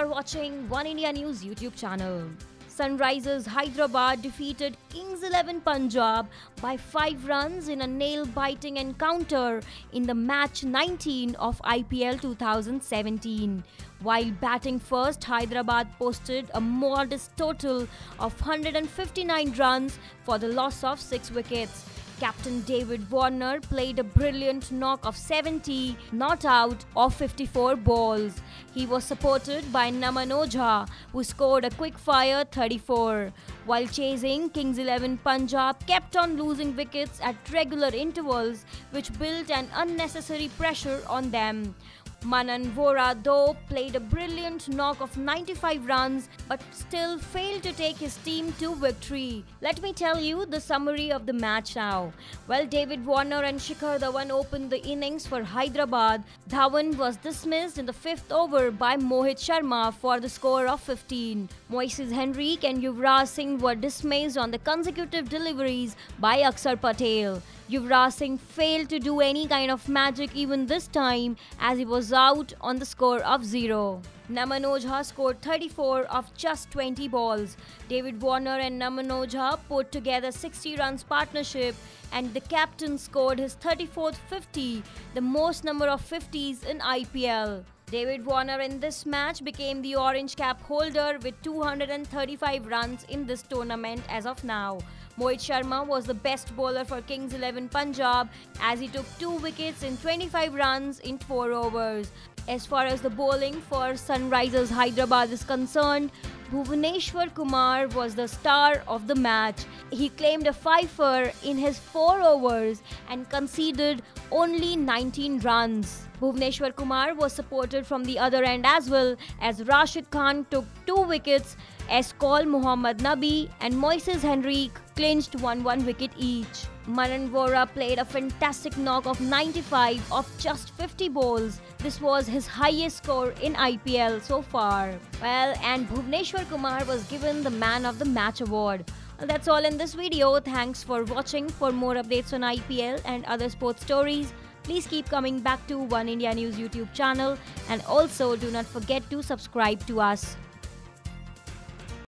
for watching One India News YouTube channel. Sunrisers Hyderabad defeated Kings 11 Punjab by 5 runs in a nail biting encounter in the match 19 of IPL 2017. While batting first, Hyderabad posted a modest total of 159 runs for the loss of 6 wickets. Captain David Warner played a brilliant knock of 70, not out of 54 balls. He was supported by Naman Ojha, who scored a quick fire 34. While chasing, Kings 11 Punjab kept on losing wickets at regular intervals, which built an unnecessary pressure on them. Manan Vohra, though, played a brilliant knock of 95 runs but still failed to take his team to victory. Let me tell you the summary of the match now. Well, David Warner and Shikhar Dhawan opened the innings for Hyderabad. Dhawan was dismissed in the fifth over by Mohit Sharma for the score of 15. Moises Henriques and Yuvraj Singh were dismissed on the consecutive deliveries by Axar Patel. Yuvraj Singh failed to do any kind of magic even this time as he was out on the score of 0. Naman Ojha scored 34 of just 20 balls. David Warner and Naman Ojha put together 60 runs partnership and the captain scored his 34th 50, the most number of 50s in IPL. David Warner in this match became the orange cap holder with 235 runs in this tournament as of now. Mohit Sharma was the best bowler for Kings 11 Punjab as he took 2 wickets in 25 runs in 4 overs. As far as the bowling for Sunrisers Hyderabad is concerned, Bhuvneshwar Kumar was the star of the match. He claimed a fifer in his 4 overs and conceded only 19 runs. Bhuvneshwar Kumar was supported from the other end as well as Rashid Khan took 2 wickets as Call Muhammad Nabi and Moises Henriques clinched 1-1 wicket each. Manan Vohra played a fantastic knock of 95 of just 50 balls. This was his highest score in IPL so far. Well, and Bhuvneshwar Kumar was given the Man of the Match award. Well, that's all in this video. Thanks for watching. For more updates on IPL and other sports stories, please keep coming back to One India News YouTube channel and also do not forget to subscribe to us.